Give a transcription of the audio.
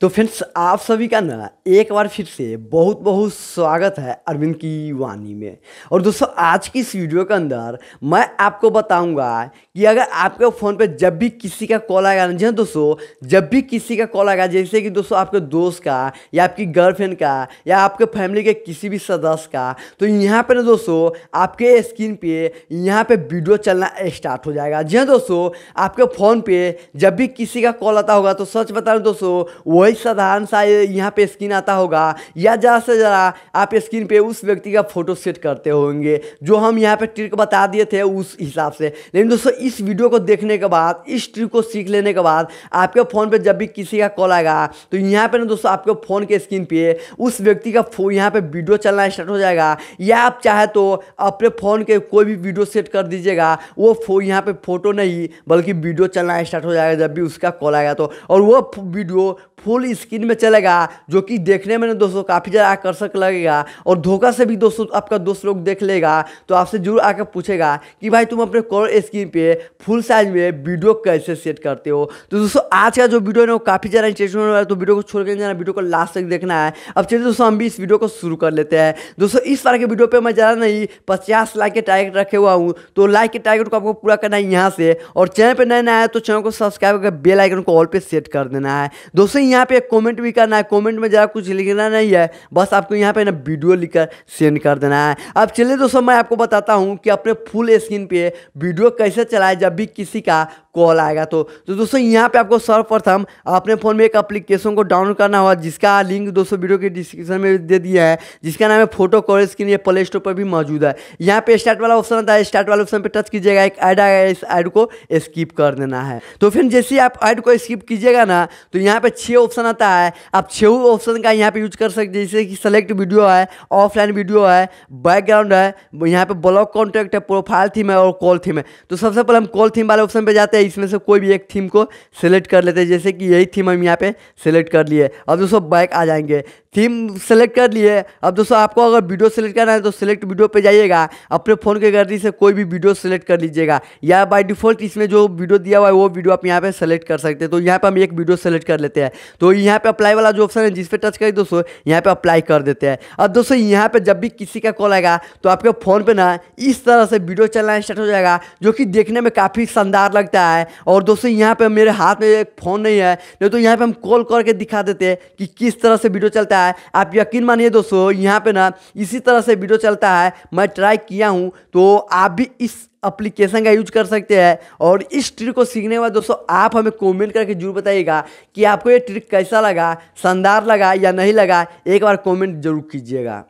तो फ्रेंड्स, आप सभी का ना एक बार फिर से बहुत बहुत स्वागत है अरविंद की वाणी में। और दोस्तों, आज की इस वीडियो के अंदर मैं आपको बताऊँगा कि अगर आपके फ़ोन पे जब भी किसी का कॉल आएगा ना जी दोस्तों, जब भी किसी का कॉल आएगा, जैसे कि दोस्तों आपके दोस्त का या आपकी गर्लफ्रेंड का या आपके फैमिली के किसी भी सदस्य का तो यहाँ पर ना दोस्तों, आपके स्क्रीन पे यहाँ पे वीडियो चलना स्टार्ट हो जाएगा। जी दोस्तों, आपके फ़ोन पे जब भी किसी का कॉल आता होगा तो सच बता रहे दोस्तों, वही वही साधारण सा यहाँ पे स्क्रीन आता होगा, या ज़्यादा से ज़्यादा आप स्क्रीन पे उस व्यक्ति का फ़ोटो सेट करते होंगे, जो हम यहाँ पे ट्रिक बता दिए थे उस हिसाब से। लेकिन दोस्तों, इस वीडियो को देखने के बाद, इस ट्रिक को सीख लेने के बाद, आपके फ़ोन पर जब भी किसी का कॉल आएगा तो यहाँ पर ना दोस्तों, आपके फ़ोन के स्क्रीन पर उस व्यक्ति का यहाँ पर वीडियो चलना स्टार्ट हो जाएगा। या आप चाहे तो अपने फ़ोन के कोई भी वीडियो सेट कर दीजिएगा, वो फो यहाँ पर फ़ोटो नहीं, बल्कि वीडियो चलना स्टार्ट हो जाएगा जब भी उसका कॉल आएगा तो। और वो वीडियो फुल स्क्रीन में चलेगा, जो कि देखने में दोस्तों काफ़ी ज़्यादा आकर्षक लगेगा, और धोखा से भी दोस्तों आपका दोस्त लोग देख लेगा तो आपसे ज़रूर आकर पूछेगा कि भाई तुम अपने कॉल स्क्रीन पे फुल साइज़ में वीडियो कैसे सेट करते हो? तो दोस्तों, आज का जो वीडियो है वो काफ़ी ज़्यादा इंटरेस्टिंग होने वाला तो वीडियो को छोड़ के जाना वीडियो को लास्ट तक देखना है। अब चलिए दोस्तों, हम भी इस वीडियो को शुरू कर लेते हैं। दोस्तों, इस बार के वीडियो पर मैं ज़्यादा नहीं, पचास लाइक के टारगेट रखे हुआ हूँ तो लाइक के टारगेट को आपको पूरा करना है यहाँ से, और चैनल पर नया नया है तो चैनल को सब्सक्राइब करके बेल आइकन को ऑल पे सेट कर देना है। दोस्तों, यहाँ पे एक कमेंट भी करना है कमेंट में ज़रा कुछ लिखना नहीं है, बस आपको यहाँ पे ना वीडियो लिखकर सेंड कर देना है। अब चलिए दोस्तों, मैं आपको बताता हूँ कि अपने फुल स्क्रीन पे वीडियो कैसे चलाए जब भी किसी का कॉल आएगा। तो तो दोस्तों, यहाँ पे आपको सर्वप्रथम अपने फ़ोन में एक एप्लीकेशन को डाउनलोड करना होगा, जिसका लिंक दोस्तों वीडियो के डिस्क्रिप्शन में दे दिया है, जिसका नाम है फ़ोटो कॉल स्क्रीन ये प्ले स्टोर पर भी मौजूद है। यहाँ पे स्टार्ट वाला ऑप्शन आता है स्टार्ट वाले ऑप्शन पर टच कीजिएगा, एक ऐड आएगा, इस ऐड को स्किप कर देना है। तो फिर जैसे आप ऐड को स्किप कीजिएगा ना तो यहाँ पे छः ऑप्शन आता है। आप छः ऑप्शन का यहाँ पे यूज़ कर सकते जैसे कि सेलेक्ट वीडियो है ऑफलाइन वीडियो है बैकग्राउंड है, यहाँ पे ब्लॉक कॉन्टैक्ट है प्रोफ़ाइल थीम है और कॉल थीम है। तो सबसे पहले हम कॉल थीम वाले ऑप्शन पे जाते हैं। इसमें से कोई भी एक थीम को सिलेक्ट कर लेते हैं। जैसे कि यही थीम हम यहाँ पे सिलेक्ट कर लिए। अब दोस्तों बैक आ जाएँगे। थीम सेलेक्ट कर लिए अब दोस्तों, आपको अगर वीडियो सेलेक्ट करना है तो सेलेक्ट वीडियो पे जाइएगा। अपने फ़ोन के गैलरी से कोई भी वीडियो सेलेक्ट कर लीजिएगा। या बाय डिफ़ॉल्ट इसमें जो वीडियो दिया हुआ है, वो वीडियो आप यहाँ पे सेलेक्ट कर सकते हैं। तो यहाँ पे हम एक वीडियो सेलेक्ट कर लेते हैं। तो यहाँ पे अप्लाई वाला जो ऑप्शन है, जिस पे टच करें दोस्तों, यहाँ पे अप्लाई कर देते हैं। अब दोस्तों, यहाँ पे जब भी किसी का कॉल आएगा तो आपके फ़ोन पर ना इस तरह से वीडियो चलना स्टार्ट हो जाएगा, जो कि देखने में काफ़ी शानदार लगता है। और दोस्तों, यहाँ पे मेरे हाथ में एक फ़ोन नहीं है। नहीं तो यहाँ पे हम कॉल करके दिखा देते हैं कि किस तरह से वीडियो चलता है, आप यकीन मानिए दोस्तों, यहाँ पे ना इसी तरह से वीडियो चलता है, मैं ट्राई किया हूँ तो आप भी इस अप्लीकेशन का यूज़ कर सकते हैं। और इस ट्रिक को सीखने के बाद दोस्तों, आप हमें कमेंट करके ज़रूर बताइएगा कि आपको ये ट्रिक कैसा लगा, शानदार लगा या नहीं लगा, एक बार कमेंट ज़रूर कीजिएगा।